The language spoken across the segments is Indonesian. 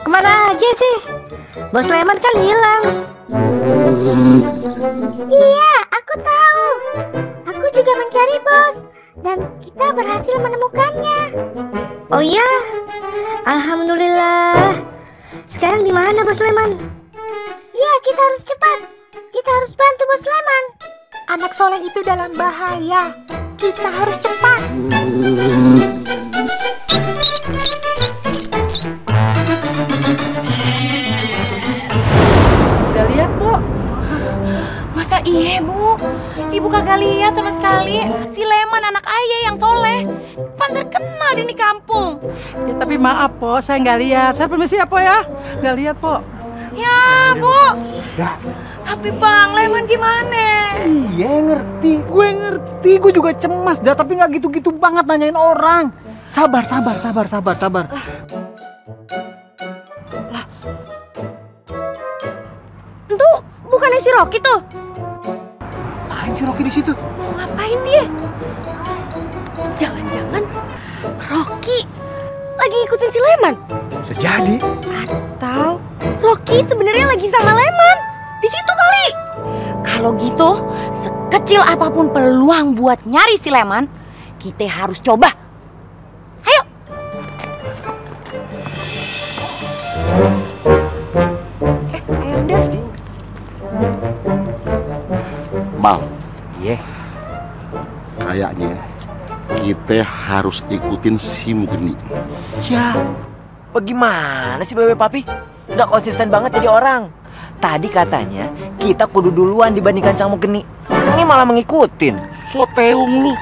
Ke mana aja sih? Bos Leman kan hilang. Iya, aku tahu. Aku juga mencari bos. Dan kita berhasil menemukannya. Oh iya? Alhamdulillah. Sekarang di mana Bos Leman? Iya, kita harus cepat. Kita harus bantu bos Leman. Anak soleh itu dalam bahaya. Kita harus cepat. Sekali. Si Leman anak ayah yang soleh. Pan terkenal di ini kampung. Ya, tapi maaf, Po, saya nggak lihat. Saya permisi ya, Po ya. Nggak lihat, Po. Ya, Bu. Tapi Bang, Leman gimana? Iya ngerti, gue ngerti, gue juga cemas dah tapi nggak gitu-gitu banget nanyain orang. Sabar, sabar, sabar, sabar, sabar. Itu bukannya si Rocky tuh? Si Rocky di situ? Mau ngapain dia? Jangan-jangan Rocky lagi ikutin si Leman? Bisa jadi. Atau Rocky sebenarnya lagi sama Leman? Di situ kali. Kalau gitu, sekecil apa pun peluang buat nyari si Leman, kita harus coba. Ayo. Eh, Dan. Mal, iya. Kayaknya kita harus ikutin si Mugeni. Ya, bagaimana sih Bebe Papi? Nggak konsisten banget jadi orang. Tadi katanya kita kudu duluan dibandingkan Cang Mugeni. Ini malah mengikutin. So teung lu,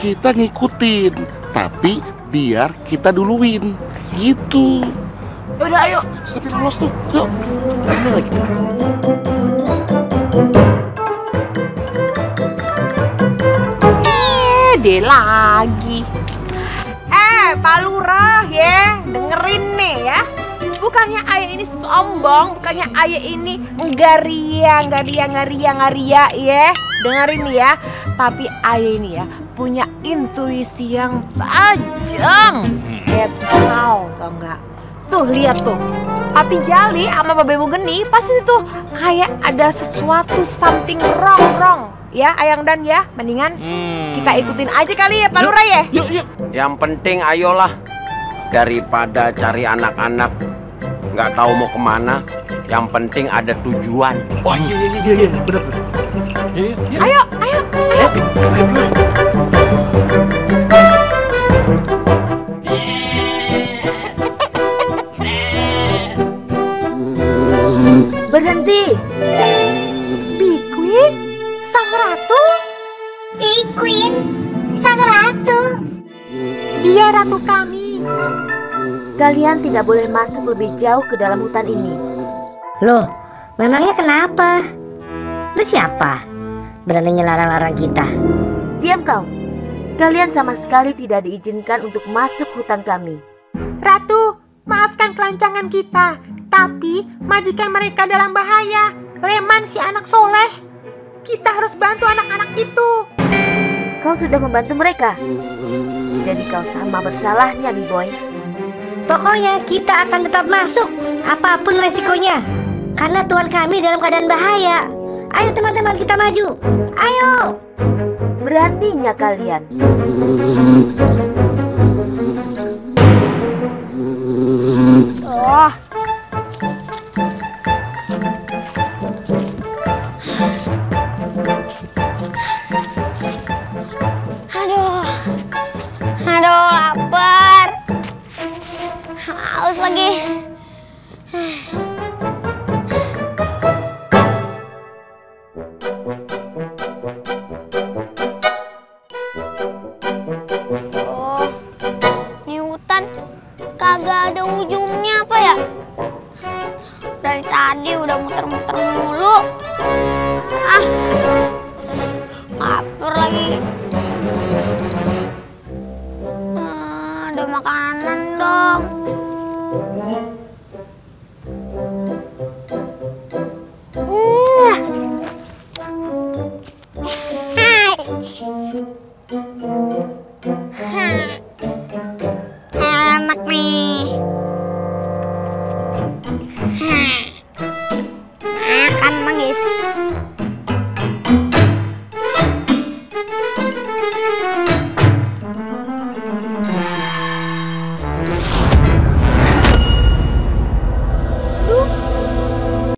kita ngikutin, tapi biar kita duluin. Gitu. Udah ayo. Sampai lolos tuh, yuk. Lagi. Deh lagi. Eh, Pak Lurah ya, dengerin nih ya. Bukannya ayah ini sombong, bukannya ayah ini enggak ria, enggak ria, enggak ria, enggak ria ya. Dengerin nih ya. Tapi ayah ini ya punya intuisi yang tajam. Kayak tahu tau enggak? Tuh lihat tuh. Papi Jali sama Babe Mugeni pasti tuh kayak ada sesuatu something wrong wrong. Ya, Ayang Dan ya, mendingan kita ikutin aja kali ya Pak Lurah ya. Yang penting ayolah daripada cari anak-anak nggak tahu mau ke mana. Yang penting ada tujuan. Oh iya iya iya iya benar benar. Ayo, ayo, ayo. Berhenti. Sang ratu. Dia ratu kami. Kalian tidak boleh masuk lebih jauh ke dalam hutan ini. Loh, memangnya kenapa? Lu siapa? Berani ngelarang-larang kita? Diam kau. Kalian sama sekali tidak diizinkan untuk masuk hutan kami. Ratu, maafkan kelancangan kita. Tapi majikan mereka dalam bahaya. Leman si anak soleh. Kita harus bantu anak-anak itu. Kau sudah membantu mereka. Jadi kau sama bersalahnya, B-Boy. Pokoknya kita akan tetap masuk, apa pun resikonya. Karena Tuhan kami dalam keadaan bahaya. Ayo teman-teman kita maju. Ayo. Beraninya kalian. Lagi. Oh, ini hutan kagak ada ujungnya apa ya? Dari tadi udah muter-muter mulu. Ah, lapar lagi. nih. Hmm. Akan mengis.